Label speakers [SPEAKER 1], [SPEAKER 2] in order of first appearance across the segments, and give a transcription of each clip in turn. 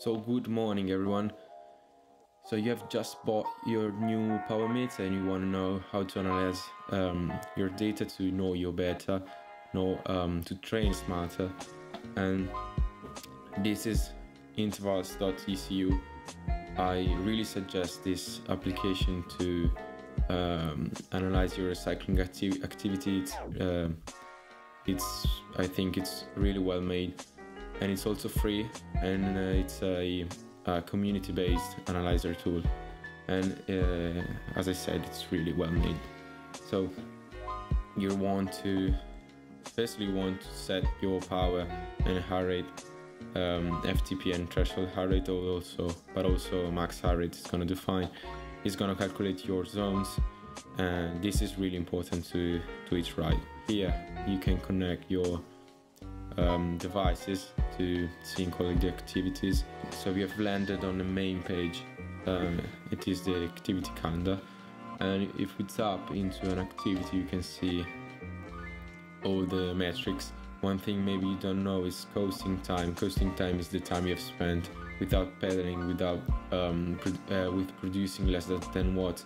[SPEAKER 1] So good morning everyone. So you have just bought your new Power Meter and you want to know how to analyze um, your data to know you better, know um, to train smarter, and this is intervals.icu. I really suggest this application to um, analyze your cycling acti- activity. It's, uh, it's I think it's really well made and it's also free and uh, it's a, a community-based analyzer tool. And uh, as I said it's really well made. So you want to firstly want to set your power and heart rate um, FTP and threshold heart rate also but also max heart rate is going to define it's going to calculate your zones and this is really important to to each right here. You can connect your um, devices to all the activities. So we have landed on the main page. Uh, it is the activity calendar, and if we tap into an activity, you can see all the metrics. One thing maybe you don't know is coasting time. Coasting time is the time you have spent without pedaling, without um, pro- uh, with producing less than 10 watts,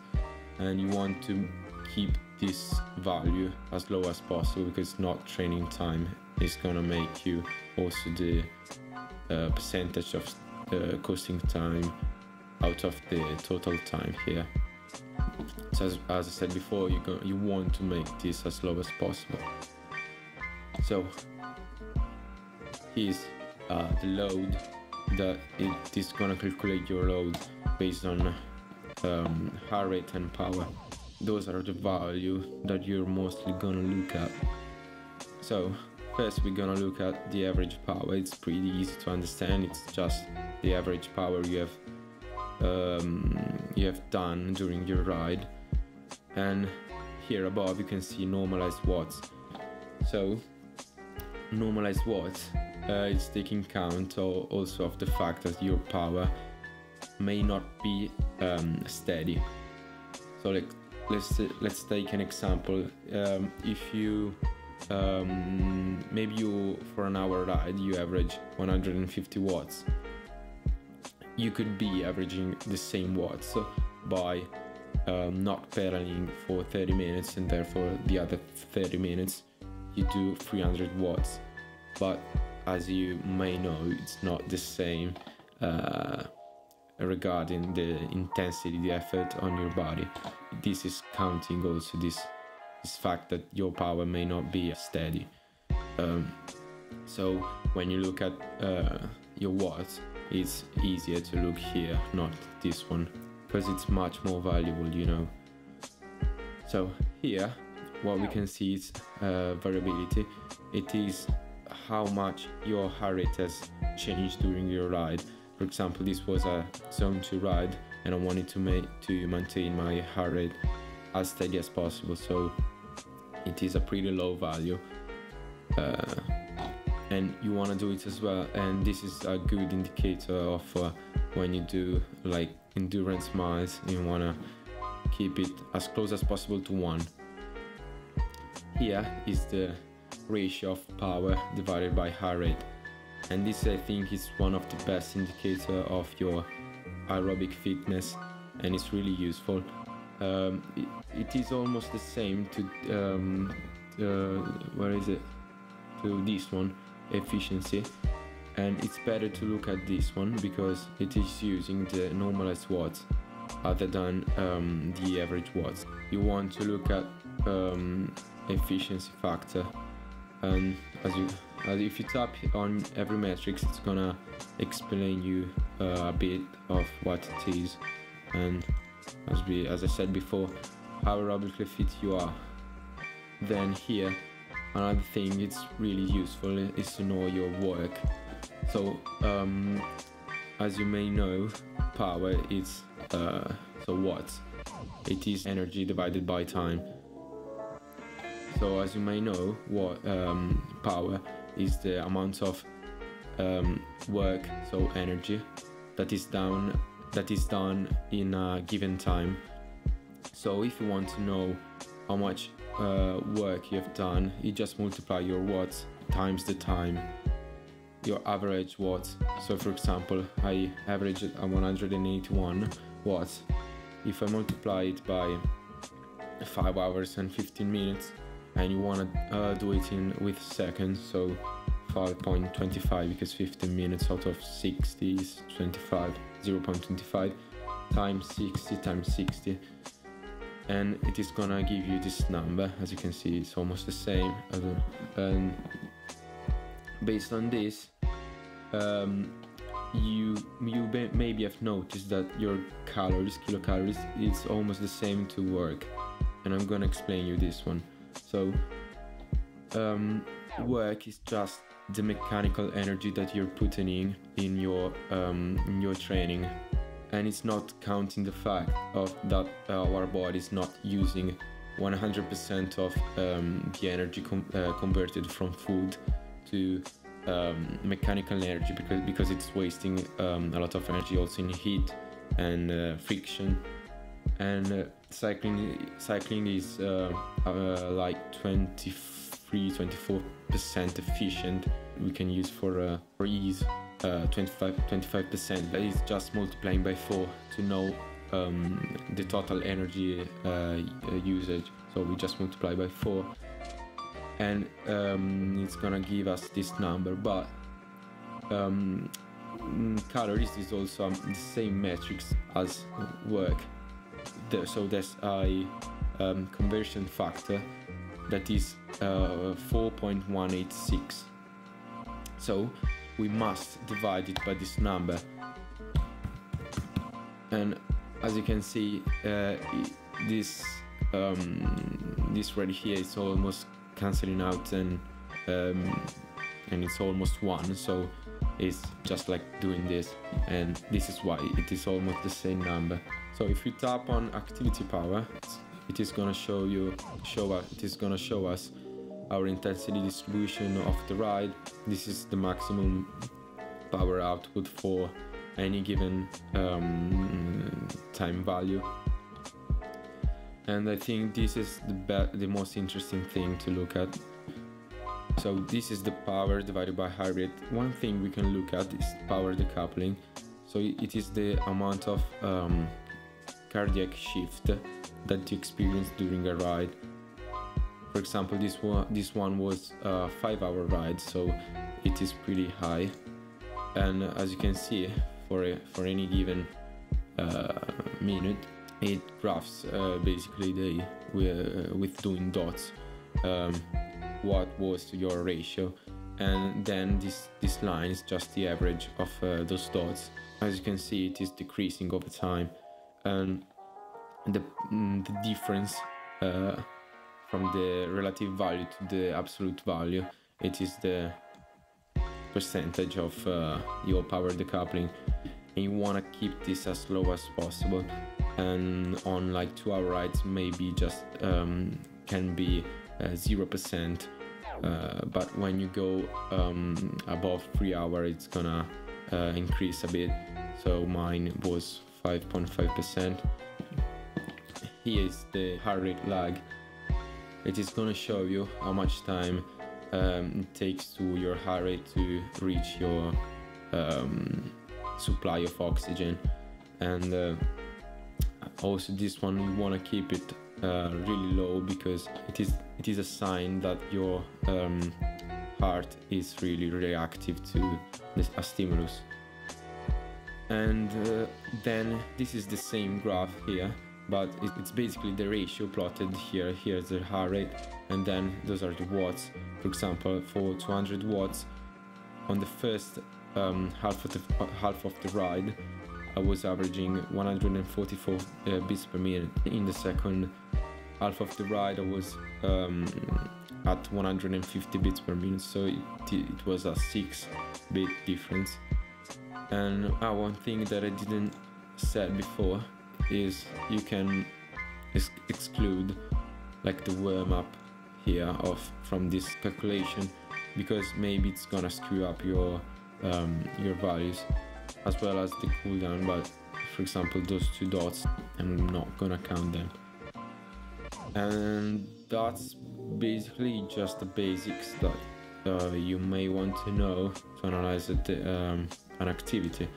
[SPEAKER 1] and you want to keep this value as low as possible because not training time is gonna make you also the uh, percentage of coasting time out of the total time here. So as, as I said before, you go, you want to make this as low as possible. So here's uh, the load that it is gonna calculate your load based on um, heart rate and power. Those are the value that you're mostly gonna look at. So First, we're gonna look at the average power. It's pretty easy to understand. It's just the average power you have um, you have done during your ride. And here above, you can see normalized watts. So, normalized watts uh, is taking count also of the fact that your power may not be um, steady. So, like, let's let's take an example. Um, if you um, maybe you for an hour ride you average 150 watts. You could be averaging the same watts by um, not pedaling for 30 minutes and therefore the other 30 minutes you do 300 watts. But as you may know it's not the same uh, regarding the intensity the effort on your body. This is counting also this this fact that your power may not be steady. Um, so when you look at uh, your watts, it's easier to look here, not this one, because it's much more valuable, you know. So here, what we can see is uh, variability. It is how much your heart rate has changed during your ride. For example, this was a zone 2 ride and I wanted to make to maintain my heart rate as steady as possible. So it is a pretty low value uh, and you want to do it as well and this is a good indicator of uh, when you do like endurance miles you want to keep it as close as possible to one. Here is the ratio of power divided by heart rate and this I think is one of the best indicator of your aerobic fitness and it's really useful. Um, it, is almost the same to um, uh, where is it? To this one efficiency. And it's better to look at this one because it is using the normalized watts other than um, the average watts. You want to look at um, efficiency factor. And as you as if you tap on every matrix it's gonna explain you uh, a bit of what it is. And as we as I said before how aerobically fit you are then here another thing it's really useful is to know your work. So um, as you may know power is uh, so watts it is energy divided by time. So as you may know what um, power is the amount of um, work so energy that is done that is done in a given time. So if you want to know how much uh, work you have done, you just multiply your watts times the time. your average watts. So for example, I averaged at 181 watts. If I multiply it by 5 hours and 15 minutes, and you want to uh, do it in with seconds, so 5.25 because 15 minutes out of 60 is 25, 0.25 times 60 times 60 and it is gonna give you this number as you can see it's almost the same and based on this um, you you maybe have noticed that your calories kilocalories it's almost the same to work. And I'm gonna explain you this one. So um, work is just the mechanical energy that you're putting in in your um, in your training and it's not counting the fact of that uh, our body is not using 100% of um, the energy com- uh, converted from food to um, mechanical energy because because it's wasting um, a lot of energy also in heat and uh, friction. And uh, cycling cycling is uh, uh, like 23 24 percent efficient we can use for for ease uh, 25 25% that is just multiplying by 4 to know um, the total energy uh, usage. So we just multiply by 4 and um, it's gonna give us this number but um, calories is also um, the same metrics as work. So there's a um, conversion factor that is uh, 4.186 so we must divide it by this number. And as you can see uh, this um, this right here is almost cancelling out and um, and it's almost one. So it's just like doing this. And this is why it is almost the same number. So if you tap on activity power it is gonna show you show us it is gonna show us our intensity distribution of the ride. This is the maximum power output for any given um, time value. And I think this is the, the most interesting thing to look at. So this is the power divided by rate. One thing we can look at is power decoupling. So it is the amount of um, cardiac shift that you experience during a ride for example this one this one was a five hour ride so it is pretty high. And as you can see for a, for any given uh, minute it graphs uh, basically the uh, with doing dots um, what was your ratio. And then this this line is just the average of uh, those dots. As you can see it is decreasing over time. And the, mm, the difference uh, from the relative value to the absolute value. It is the percentage of uh, your power decoupling. And you want to keep this as low as possible. And on like two hour rides maybe just um, can be uh, zero uh, percent but when you go um, above three hour it's gonna uh, increase a bit. So mine was 5.5 percent. Here is the heart rate lag it is going to show you how much time um, it takes to your heart rate to reach your um, supply of oxygen. And uh, also this one you want to keep it uh, really low because it is it is a sign that your um, heart is really reactive to this, a stimulus. And uh, then this is the same graph here but it's basically the ratio plotted here. Here's the heart rate and then those are the watts. For example for 200 watts on the first um, half of the half of the ride I was averaging 144 uh, beats per minute. In the second half of the ride I was um, at 150 beats per minute. So it, it was a 6 bit difference. And uh, one thing that I didn't said before is you can ex exclude like the warm up here of from this calculation because maybe it's gonna screw up your um, your values as well as the cooldown but for example those two dots I'm not gonna count them. And that's basically just the basics that uh, you may want to know to analyze um, an activity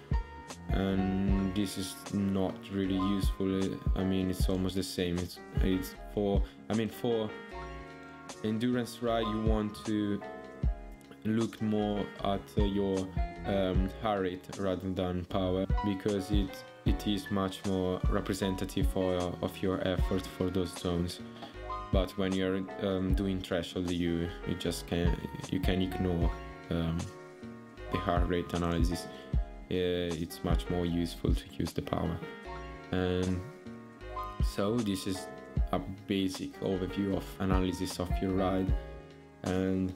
[SPEAKER 1] and this is not really useful i mean it's almost the same. It's it's for i mean for endurance ride you want to look more at uh, your um, heart rate rather than power because it it is much more representative for, of your effort for those zones. But when you're um, doing threshold you you just can you can ignore um, the heart rate analysis. uh, Uh, it's much more useful to use the power. And so this is a basic overview of analysis of your ride. And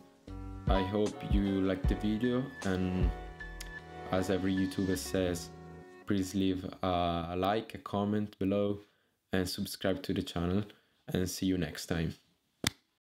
[SPEAKER 1] I hope you liked the video. And as every YouTuber says please leave a like, a comment below and subscribe to the channel. And see you next time.